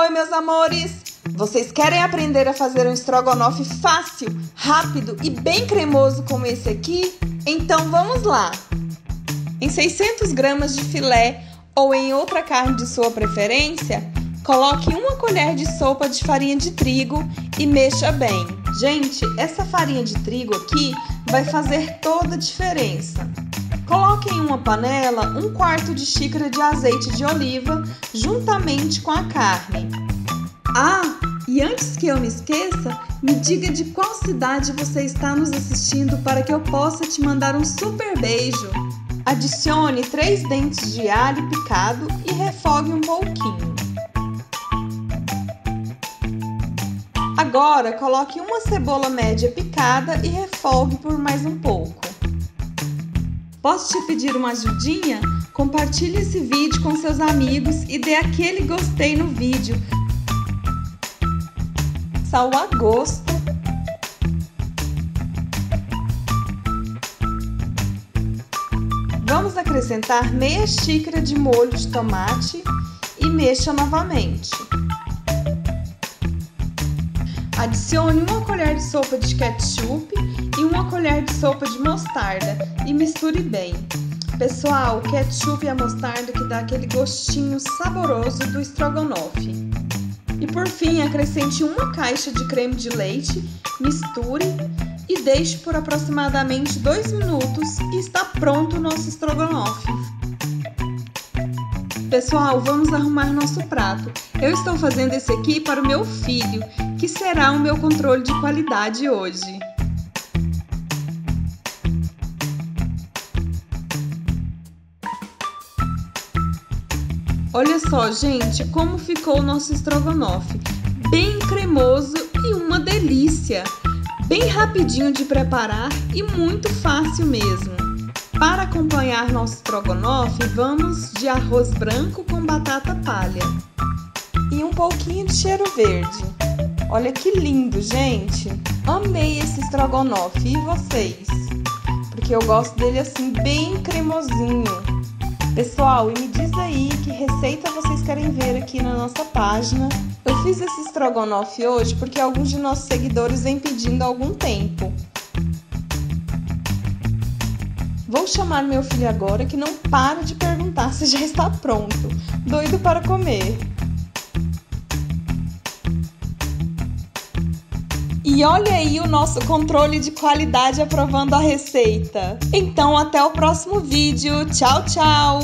Oi, meus amores! Vocês querem aprender a fazer um estrogonofe fácil, rápido e bem cremoso como esse aqui? Então vamos lá! Em 600 gramas de filé ou em outra carne de sua preferência, coloque uma colher de sopa de farinha de trigo e mexa bem. Gente, essa farinha de trigo aqui vai fazer toda a diferença. Coloque em uma panela um quarto de xícara de azeite de oliva juntamente com a carne. Ah, e antes que eu me esqueça, me diga de qual cidade você está nos assistindo para que eu possa te mandar um super beijo. Adicione 3 dentes de alho picado e refogue um pouquinho. Agora coloque uma cebola média picada e refogue por mais um pouco. Posso te pedir uma ajudinha? Compartilhe esse vídeo com seus amigos e dê aquele gostei no vídeo. Sal a gosto. Vamos acrescentar meia xícara de molho de tomate e mexa novamente. Adicione uma colher de sopa de ketchup e uma colher de sopa de mostarda e misture bem. Pessoal, o ketchup e a mostarda que dá aquele gostinho saboroso do estrogonofe. E por fim, acrescente uma caixa de creme de leite, misture e deixe por aproximadamente 2 minutos e está pronto o nosso estrogonofe. Pessoal, vamos arrumar nosso prato. Eu estou fazendo esse aqui para o meu filho, que será o meu controle de qualidade hoje. Olha só, gente, como ficou o nosso estrogonofe. Bem cremoso e uma delícia. Bem rapidinho de preparar e muito fácil mesmo. Para acompanhar nosso estrogonofe, vamos de arroz branco com batata palha e um pouquinho de cheiro verde. Olha que lindo, gente! Amei esse estrogonofe. E vocês? Porque eu gosto dele assim, bem cremosinho. Pessoal, e me diz aí que receita vocês querem ver aqui na nossa página. Eu fiz esse estrogonofe hoje porque alguns de nossos seguidores vêm pedindo há algum tempo. Vou chamar meu filho agora que não para de perguntar se já está pronto, doido para comer. E olha aí o nosso controle de qualidade aprovando a receita. Então até o próximo vídeo. Tchau, tchau!